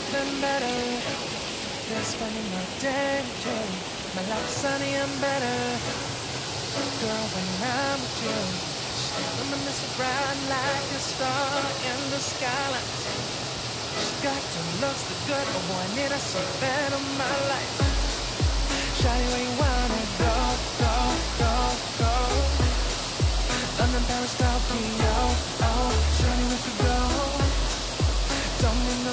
nothing better than spending my day with you. My life's sunny and better. Girl, when I'm with you, I'm a reminisce bright like a star in the skyline. She's got to looks, the good, but boy, I need her so bad in my life. Shawty, where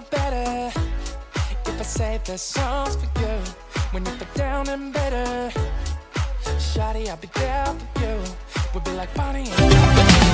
feel better if I say the songs for you when you feel down and better? Shawty, I'll be there for you. We'll be like Bonnie and